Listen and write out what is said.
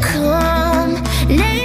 Come, lay